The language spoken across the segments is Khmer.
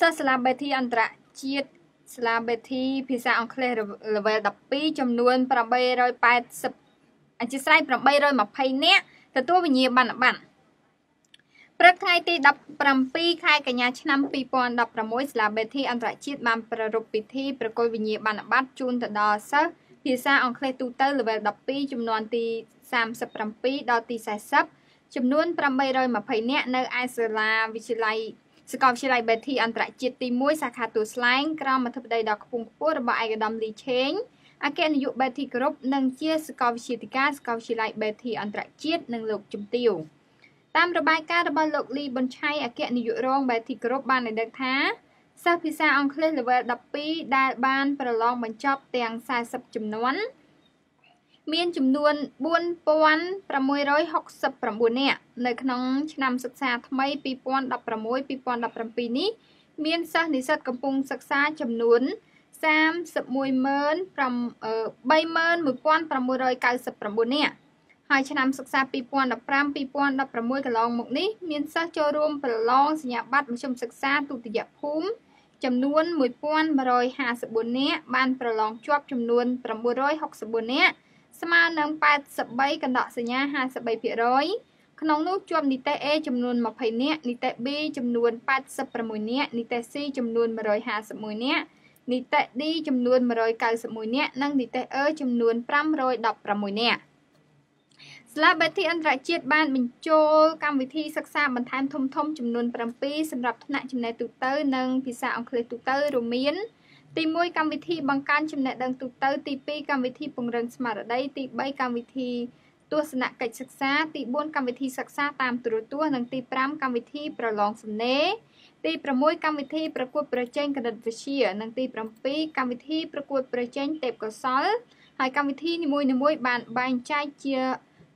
សិស្សសាលាបេធីអន្តរជាតិសាលាបេធីភាសាអង់គ្លេស level 12ចំនួន880អធិស្ឋាន820នាក់ទទួលវិញ្ញាបនបត្រព្រឹកថ្ងៃទី17ខែកញ្ញាឆ្នាំ2016សាលាបេធីអន្តរជាតិបានប្រារព្ធពិធីប្រគល់វិញ្ញាបនបត្រជូនទៅដល់សិស្សភាសាអង់គ្លេសទូទៅ level 12ចំនួនទី37ដល់ទី40ចំនួន820នាក់នៅឯសាលាវិទ្យាល័យ សាកលវិទ្យាល័យបេធីអន្តរជាតិទី1សាខាទួលស្លែងក្រមអធិបតីដ៏ខ្ពង់ខ្ពស់របស់ឯកឧត្តមលីឆេងអគ្គនាយកបេធីគ្រប់និងជាសាកលវិទ្យាធិការសាកលវិទ្យាល័យបេធីអន្តរជាតិនិងលោកជំទាវតាមរបាយការណ៍របស់លោកលីប៊ុនឆៃអគ្គនាយករងបេធីគ្រប់បានឲ្យដឹងថាសិស្សភាសាអង់គ្លេស level 12ដែលបានប្រឡងបញ្ចប់ទាំង40ចំនួន មានចំនួន4669នាក់នៅក្នុងឆ្នាំសិក្សាថ្មី2016-2017នេះមានសិស្សនិស្សិតកំពុងសិក្សាចំនួន31699នាក់ហើយឆ្នាំសិក្សា2015-2016កន្លងមកនេះមានសិស្សចូលរួមប្រឡងសញ្ញាបត្រមធ្យមសិក្សាទុតិយភូមិចំនួន1154នាក់បានប្រឡងជាប់ចំនួន964នាក់ ស្មើនឹង83កណ្ដកសញ្ញា53%ក្នុងនោះជាប់នីតិ A ចំនួន20នាក់នីតិ B ចំនួន86នាក់នីតិ C ចំនួន151នាក់នីតិ D ចំនួន191នាក់និងនីតិ E ចំនួន516នាក់សាលាបេធីអន្តរជាតិបានបញ្ចូលកម្មវិធីសិក្សាបន្ថែមធំធំចំនួន7សម្រាប់ថ្នាក់ចំណេះទូទៅ និងភាសាអង់គ្លេសទូទៅរួមមាន ទី1កម្មវិធីបង្កើនចំណេះដឹងទូទៅទី2កម្មវិធីពង្រឹងស្មារតីទី3កម្មវិធីទស្សនកិច្ចសិក្សាទី4កម្មវិធីសិក្សាតាមទូរទស្សន៍និងទី5កម្មវិធីប្រឡងសំណេរទី6កម្មវិធីប្រកួតប្រជែងគណិតវិទ្យានិងទី7កម្មវិធីប្រកួតប្រជែងទេពកោសល្យហើយកម្មវិធីនីមួយៗបានបែងចែកជា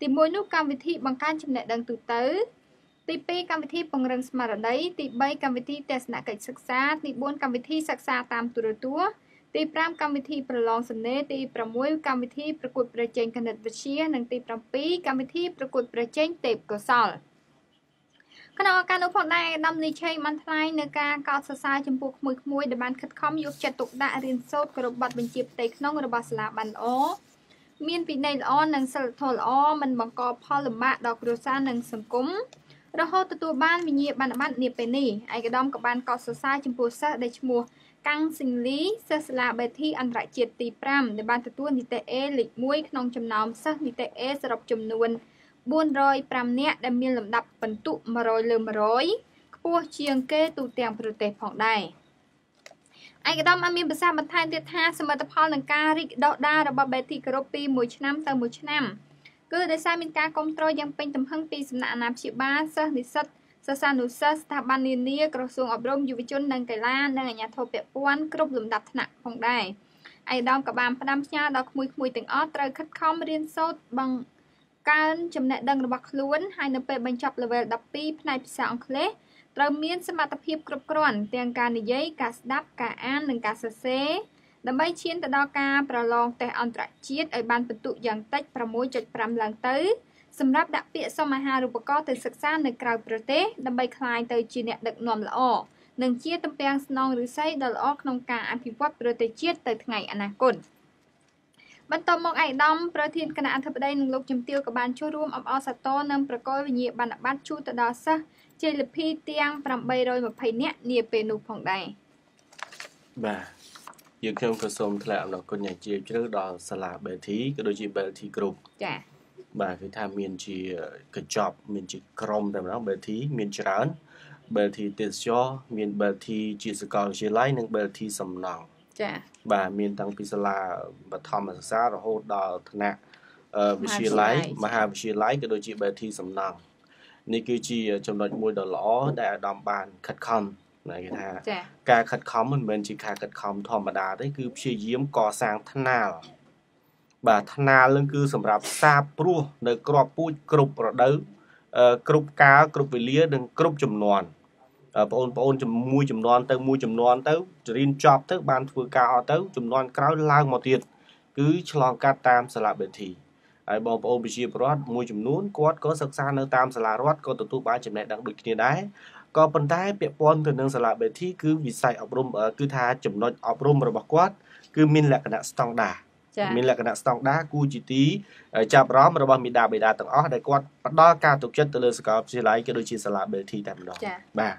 ទី1នោះកម្មវិធីបង្កើនចំណេះដឹងទូទៅ ទី2កម្មវិធីពង្រឹងស្មារតីទី3កម្មវិធីទស្សនកិច្ចសិក្សាទី4កម្មវិធីសិក្សាតាមទូរទស្សន៍ទី5កម្មវិធីប្រឡងសំណេរទី6កម្មវិធីប្រកួតប្រជែងគណិតវិទ្យានិងទី7កម្មវិធីប្រកួតប្រជែងទេពកោសល្យក្នុងឱកាសនោះផងដែរដំនីឆេងបានថ្លែងនៅការកោតសរសើរចំពោះក្មួយៗដែលបានខិតខំយកចិត្តទុកដាក់រៀនសូត្រគ្រប់បទបញ្ជាផ្ទៃក្នុងរបស់សាលាបានល្អមានវិន័យល្អនិងសិលធម៌ល្អមិនបង្កផលលំបាកដល់គ្រួសារនិងសង្គម រហូតទទួលបានវិញ្ញាបនបត្រនាពេលនេះឯកឧត្តមក៏បានកោតសរសើរចំពោះសិស្សដែលឈ្មោះកាំងស៊ីងលីសិស្សសាលាបេធីអន្តរជាតិទី5ដែលបានទទួលនីតិ A លេខ1ក្នុងចំណោមសិស្សនីតិ A សរុបចំនួន405នាក់ដែលមានលំដាប់ពិន្ទុ100លើ100ខ្ពស់ជាងគេទូទាំងប្រទេសផងដែរឯកឧត្តមបានមានប្រសាសន៍បន្ថែមទៀតថាសមិទ្ធផលនឹងការរីកដុះដាលរបស់បេទីគ្រប់ពីមួយឆ្នាំទៅមួយឆ្នាំ គឺដោយសារមានការគ្រប់គ្រងយ៉ាងពេញទំហឹងពីសំណាក់អាណាព្យាបាលសិស្សនិស្សិតសិស្សានុសិស្សស្ថាប័ននានាក្រសួងអប់រំយុវជននិងកីឡានិងអាជ្ញាធរពាក់ព័ន្ធគ្រប់លំដាប់ថ្នាក់ផងដែរឯកឧត្តមក៏បានផ្ដាំផ្ញើដល់ក្មួយៗទាំងអស់ត្រូវខិតខំរៀនសូត្របង្កើនចំណេះដឹងរបស់ខ្លួនហើយនៅពេលបញ្ចប់ level 12ផ្នែកភាសាអង់គ្លេសត្រូវមានសមត្ថភាពគ្រប់គ្រាន់ទាំងការនិយាយការស្ដាប់ការអាននិងការសរសេរ ដើម្បីឈានទៅដល់ការប្រឡងតេស្តអន្តរជាតិឲ្យបានពិន្ទុយ៉ាងតិច6.5ឡើងទៅសម្រាប់ដាក់ពាក្យសមអាហារូបករណ៍ទៅសិក្សានៅក្រៅប្រទេសដើម្បីក្លាយទៅជាអ្នកដឹកនាំល្អនិងជាទំពាំងស្នងឫស្សីដ៏ល្អក្នុងការអភិវឌ្ឍប្រទេសជាតិទៅថ្ងៃអនាគតបន្ទាប់មកឯកឧត្តមប្រធានគណៈអធិបតីនិងលោកជំទាវក៏បានចូលរួមអបអរសាទរនិងប្រកល់វិញ្ញាបនបត្រជូនទៅដល់សិស្សជ័យលាភីទាំង820នាក់នាពេលនោះផងដែរបាទ យើងខ្ញុំក៏សូមថ្លែងអំណរគុណយ៉ាងជ្រាលជ្រៅដល់សាលា BT ក៏ដូចជា BT Group ចា៎បាទគឺថាមានជាកញ្ចប់ មានជាក្រុមតែម្ដង BT មានច្រើន BT ទេសចរមាន BT ជាសកលវិទ្យាល័យនិង BT សំណង់ចា៎បាទមានតាំងពីសាលាបឋមសិក្សារហូតដល់ថ្នាក់វិទ្យាល័យមហាវិទ្យាល័យក៏ដូចជា BT សំណង់នេះគឺជាចំណុចមួយដ៏ល្អដែលអាដាមបានខិតខំ ណាគេថាការខិតខំមិនមែនជាការខិតខំធម្មតាទេគឺព្យាយាមកសាងថ្នាលបាទថ្នាលនឹងគឺសម្រាប់សាបព្រោះនៅក្របពូជគ្រប់រដូវគ្រប់កាលគ្រប់វេលានិងគ្រប់ចំនួនបងប្អូនជាមួយចំនួនទៅមួយចំនួនទៅរៀនចប់ទៅបានធ្វើការអត់ទៅចំនួនក្រោយឡើងមកទៀតគឺឆ្លងកាត់តាមសាលាបេធី ហើយបងប្អូនប្រជាពលរដ្ឋមួយចំនួនគាត់ក៏សិក្សានៅតាមសាលារដ្ឋក៏ទទួលបានចំណេះដឹងដូចគ្នាដែរក៏ប៉ុន្តែពាក់ព័ន្ធទៅនឹងសាលាបេធីគឺវិស័យអប់រំគឺថាចំណុចអប់រំរបស់គាត់គឺមានលក្ខណៈស្តង់ដារមានលក្ខណៈស្តង់ដារគូជាទីចាប់រំរបស់មេដាបេដាទាំងអស់ដែលគាត់ផ្ដល់ការទុកចិត្តទៅលើសាកលវិទ្យាល័យក៏ដូចជាសាលាបេធីតែម្ដងបាទ